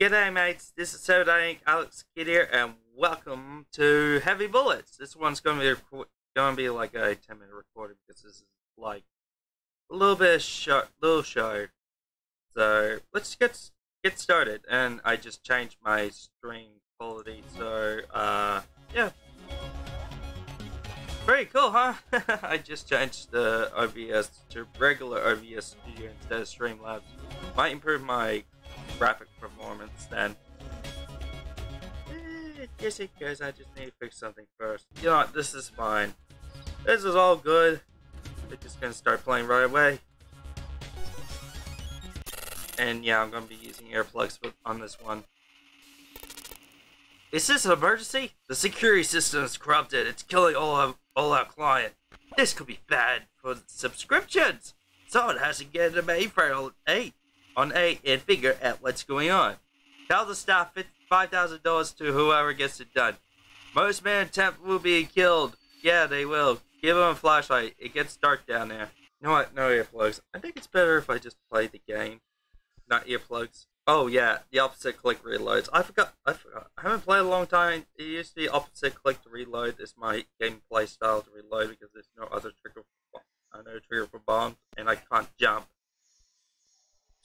G'day mates, this is Saturday Alex Kidd here, and welcome to Heavy Bullets. This one's gonna be gonna be like a 10 minute recording because this is like a little bit of show, little show. So let's get get started. And I just changed my stream quality, so uh, yeah, pretty cool, huh? I just changed the OBS to regular OBS Studio instead of Streamlabs. Might improve my graphic performance then. Eh, yes it goes, I just need to fix something first. You know what, this is fine. This is all good. We're just gonna start playing right away. And yeah, I'm gonna be using earplugs on this one. Is this an emergency? The security system is corrupted. It's killing all of all our client. This could be bad for subscriptions. Someone has to get a Mayfair 8 on A and figure out what's going on. Tell the staff $5,000 to whoever gets it done. Most men attempt will be killed. Yeah, they will. Give them a flashlight. It gets dark down there. You know what? No earplugs. I think it's better if I just play the game. Not earplugs. Oh yeah, the opposite click reloads. I forgot. I forgot. I haven't played a long time. It used to be opposite click to reload. It's my gameplay style to reload because there's no other trigger. For, no trigger for bombs, and I can't jump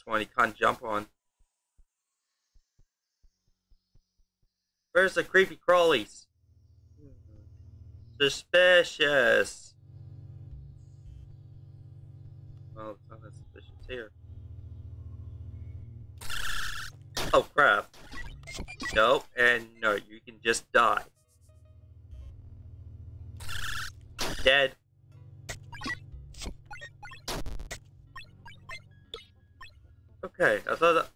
one he can't jump on. Where's the creepy crawlies? Suspicious. Well, it's not that suspicious here. Oh crap. No, and no, you can just die. Dead. Okay, I thought that...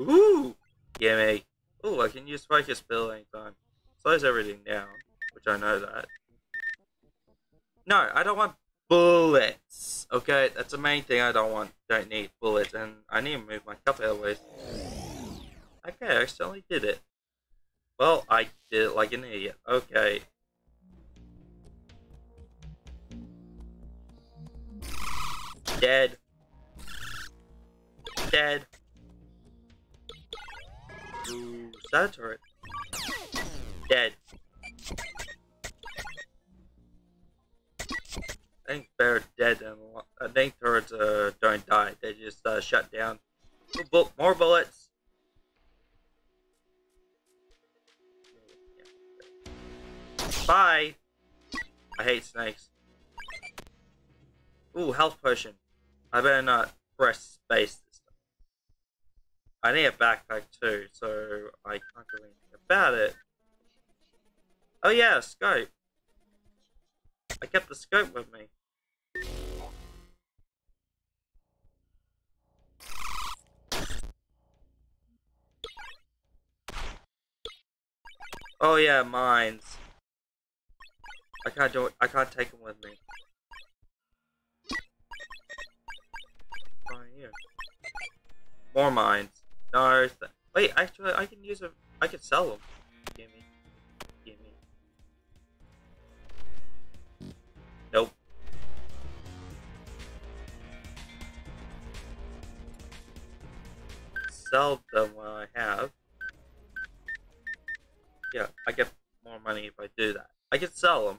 Ooh! Gimme. Ooh, I can use Focus Bill anytime. Slows everything down, which I know that. No, I don't want bullets. Okay, that's the main thing I don't want. Don't need bullets, and I need to move my cup out. Okay, I accidentally did it. Well, I did it like an idiot. Okay. Dead. Dead. Ooh, is that a turret? Dead. I think they're dead and I think turrets uh, don't die. They just uh, shut down. Ooh, more bullets. Bye. I hate snakes. Ooh, health potion. I better not press space I need a backpack too, so I can't do anything about it. Oh yeah, scope. I kept the scope with me. Oh yeah, mines. I can't do it. I can't take them with me. More mines. No, wait, actually, I can use them. I can sell them. Gimme. Gimme. Nope. Sell them when I have. Yeah, I get more money if I do that. I can sell them.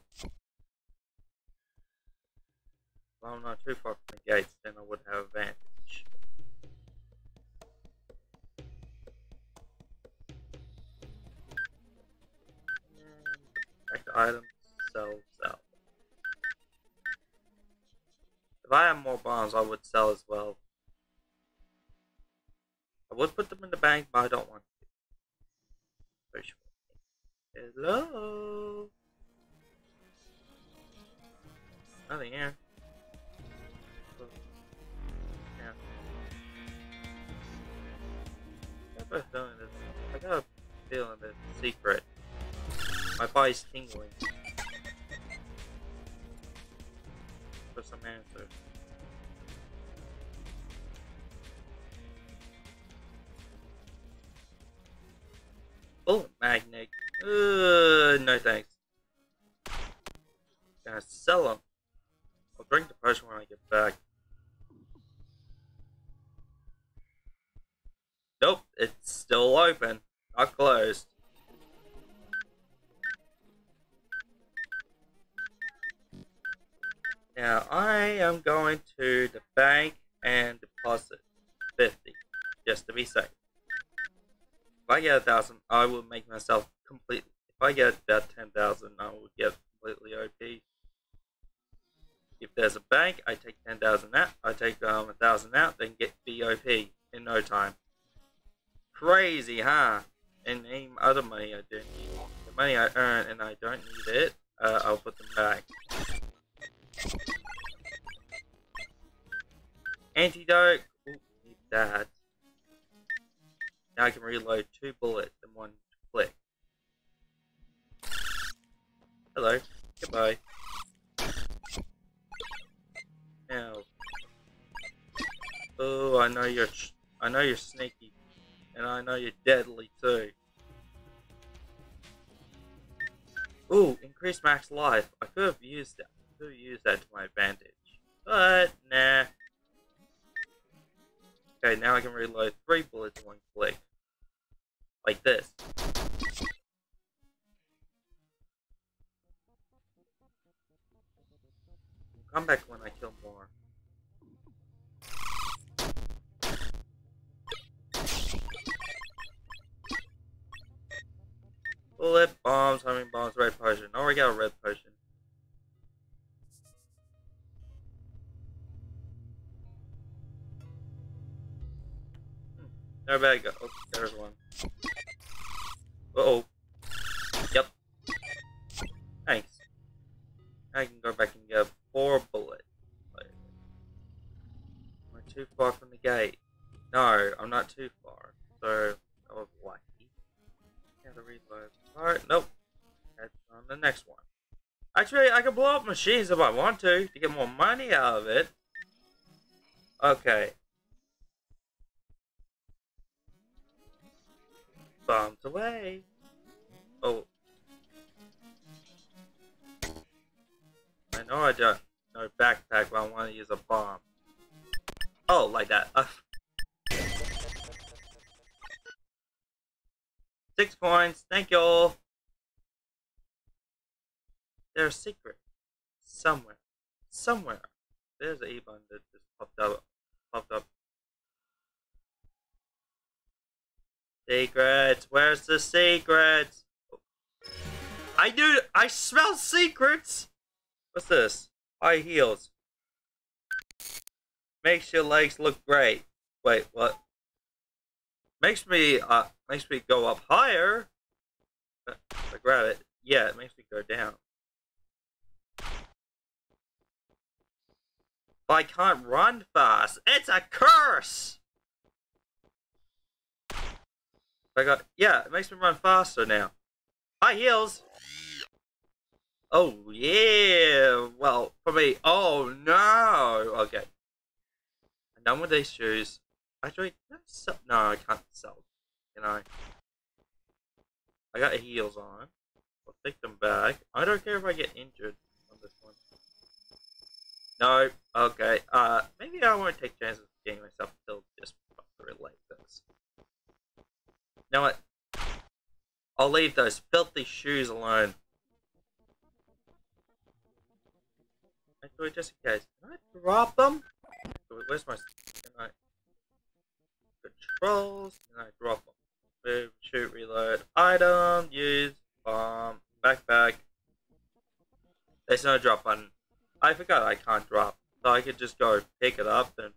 Well, I'm not too far from the gates, then I would have advantage. Items, sell, sell. If I have more bombs, I would sell as well. I would put them in the bank, but I don't want to. Hello? Nothing here. Yeah. I got a feeling this. I got a feeling this secret my body's tingling. For some answers. Am going to the bank and deposit 50, just to be safe. If I get a thousand, I will make myself completely. If I get about 10,000, I will get completely OP. If there's a bank, I take 10,000 out, I take um, a thousand out, then get BOP in no time. Crazy, huh? And any other money I don't need. The money I earn and I don't need it, uh, I'll put them back. Antidote. Ooh, need that. Now I can reload two bullets in one click. Hello. Goodbye. Now. Oh, I know you're. I know you're sneaky, and I know you're deadly too. Ooh, increase max life. I could have used that. I could have used that to my advantage, but nah. Okay, now I can reload three bullets in one click. Like this. Come back when I kill more. Bullet, bombs, homing bombs, red potion. Oh, we got a red potion. There bad go. Oh, there's one. Uh oh. Yep. Thanks. I can go back and get four bullets. Am I too far from the gate? No, I'm not too far. So, I was lucky. Gotta reload. Alright, nope. That's on the next one. Actually, I can blow up machines if I want to, to get more money out of it. Okay. Bombs away. Oh. I know I don't know backpack, but I want to use a bomb. Oh, like that. Uh. Six points. Thank you all. There's a secret. Somewhere. Somewhere. There's a E-button that just popped up. Popped up. Secrets. Where's the secrets? I do. I smell secrets. What's this? High heels. Makes your legs look great. Wait, what? Makes me uh makes me go up higher. Uh, I grab it. Yeah, it makes me go down. I can't run fast. It's a curse. I got yeah, it makes me run faster now. High heels. Oh yeah. Well, for me. Oh no. Okay. I'm done with these shoes. Actually, no, I can't sell. You know, I got heels on. I'll take them back. I don't care if I get injured on this one. No, okay. Uh, maybe I won't take chances of getting myself killed just for like this. Know what? I'll leave those filthy shoes alone. Actually, just in case, can I drop them? Where's my? Can I? Controls. Can I drop them? Move, shoot, reload, item, use, bomb, backpack. There's no drop button. I forgot I can't drop, so I could just go pick it up and.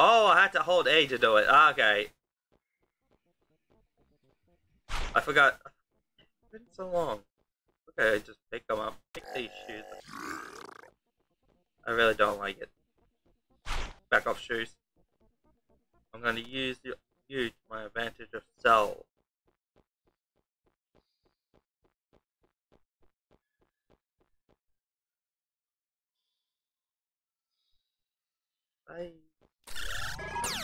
Oh, I had to hold A to do it. Ah, okay. I forgot. It's been so long. Okay, just pick them up. Pick these shoes. I really don't like it. Back off shoes. I'm going to use you to my advantage of cell. I...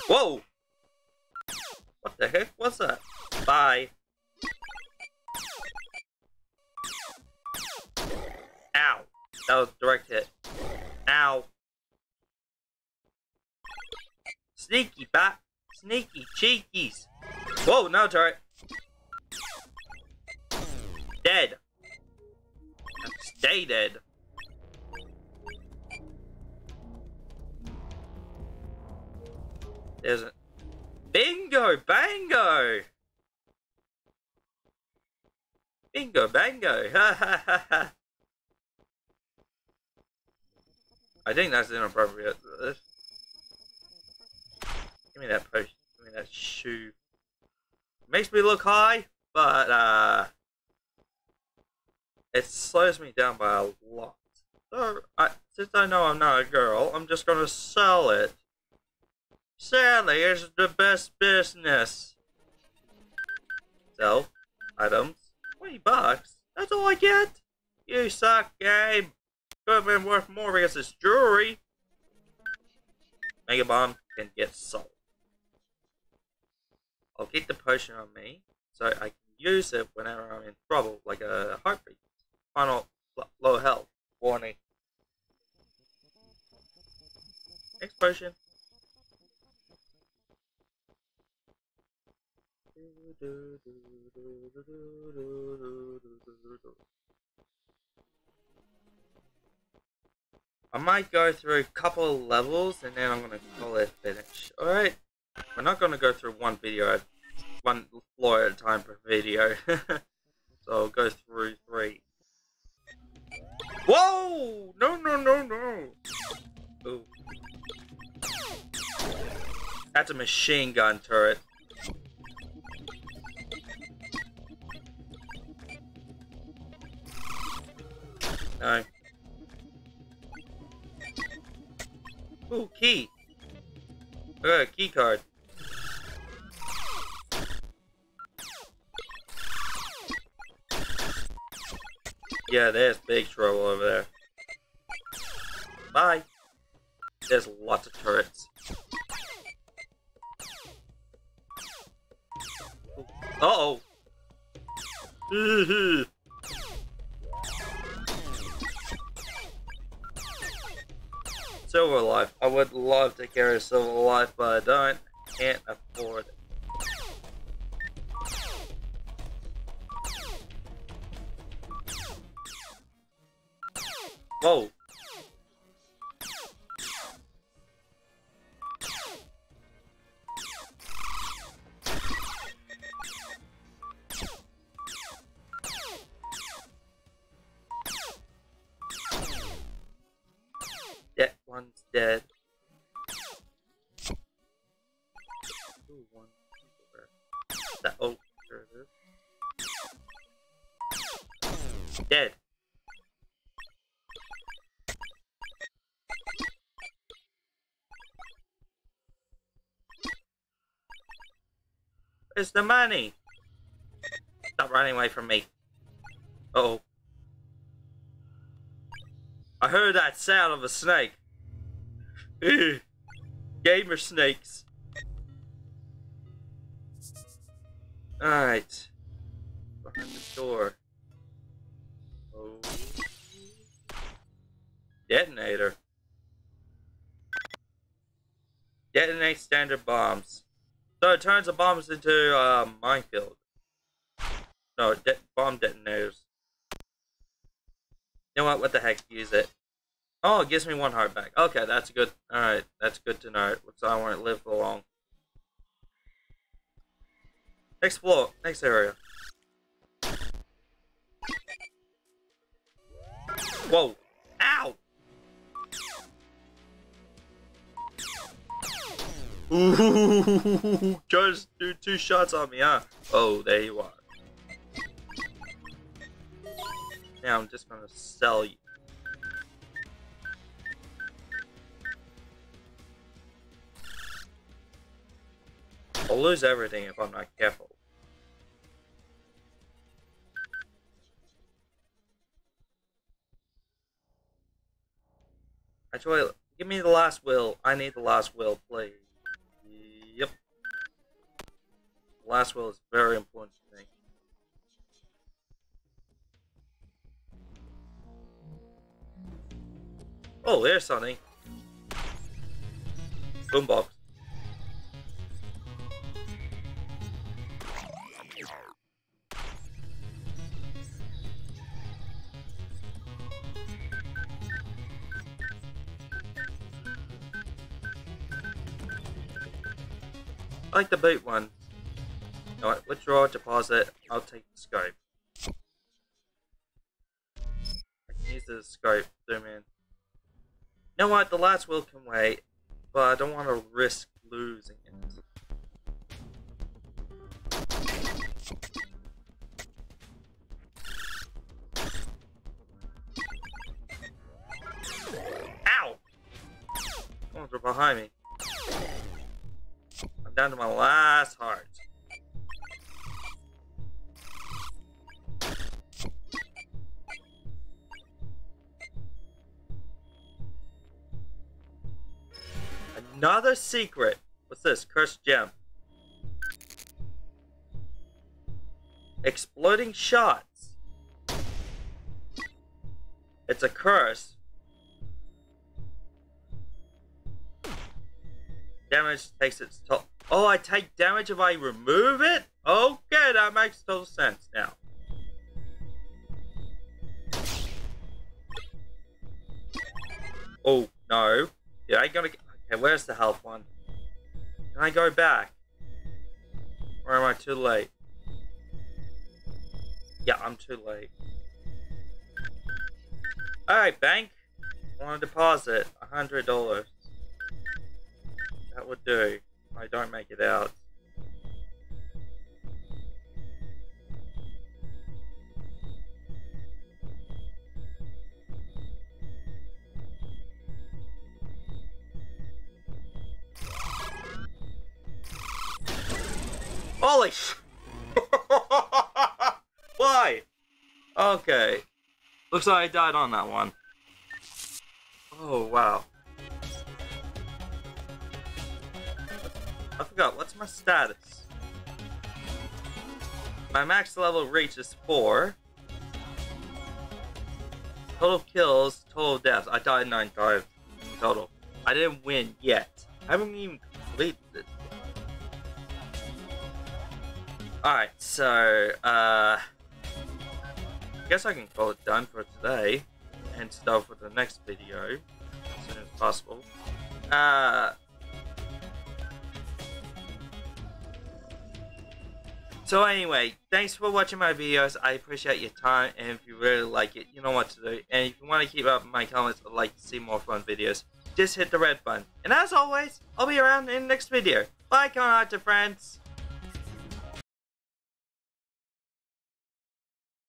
Whoa! What the heck was that? Bye. Ow. That was direct hit. Ow. Sneaky bat. sneaky cheekies. Whoa, no turret. Dead. Stay dead. There's a bingo bango. Bingo bango. Ha ha ha ha. I think that's inappropriate. Give me that potion. Give me that shoe. Makes me look high, but uh, it slows me down by a lot. So, I, since I know I'm not a girl, I'm just gonna sell it. Sadly, it's the best business. Sell items. 20 bucks? That's all I get? You suck, game. Could have been worth more because it's jewelry. Mega Bomb can get sold. I'll keep the potion on me so I can use it whenever I'm in trouble, like a heartbeat. Final low health warning. Next potion. I might go through a couple levels and then I'm gonna call it finish. Alright, we're not gonna go through one video, one floor at a time per video. so I'll go through three. Whoa! No, no, no, no! Ooh. That's a machine gun turret. No. Ooh, key. Got a key card. Yeah, there's big trouble over there. Bye. There's lots of turrets. Uh oh. Silver Life. I would love to carry Silver Life, but I don't. Can't afford it. Whoa. Dead. That, oh, it is. Dead. Where's the money? Stop running away from me. Uh oh. I heard that sound of a snake. Gamer snakes. Alright. Behind the door. Oh. Detonator. Detonate standard bombs. So it turns the bombs into a uh, minefield. No, de bomb detonators. You know what? What the heck? Use it. Oh, it gives me one heart back. Okay, that's good. Alright, that's good to know. So I won't live for long. Explore. Next area. Whoa. Ow! Ooh, just do two shots on me, huh? Oh, there you are. Now I'm just gonna sell you. I'll lose everything if I'm not careful. Actually, give me the last will. I need the last will, please. Yep. last will is very important to me. Oh, there's something. Boombox. I like the boot one. Alright, withdraw, deposit. I'll take the scope. I can use the scope, zoom in. You know what? The last will can wait, but I don't want to risk losing it. Ow! Someone's behind me. Down to my last heart. Another secret. What's this? Cursed gem. Exploding shots. It's a curse. Damage takes its toll. Oh, I take damage if I remove it? Okay, that makes total sense now. Oh, no. Yeah, I gotta... Okay, where's the health one? Can I go back? Or am I too late? Yeah, I'm too late. Alright, bank. I want to deposit a hundred dollars. That would do. I don't make it out. Holy Why? Okay. Looks like I died on that one. Oh, wow. I forgot, what's my status? My max level reach is 4. Total kills, total deaths. I died 9 times total. I didn't win yet. I haven't even completed it. Alright, so, uh... I guess I can call it done for today. And start for the next video. As soon as possible. Uh... So anyway, thanks for watching my videos. I appreciate your time, and if you really like it, you know what to do. And if you want to keep up my comments or like to see more fun videos, just hit the red button. And as always, I'll be around in the next video. Bye, Con friends!